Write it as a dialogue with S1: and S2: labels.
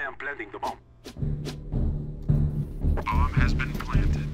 S1: I am planting the bomb. Bomb has been planted.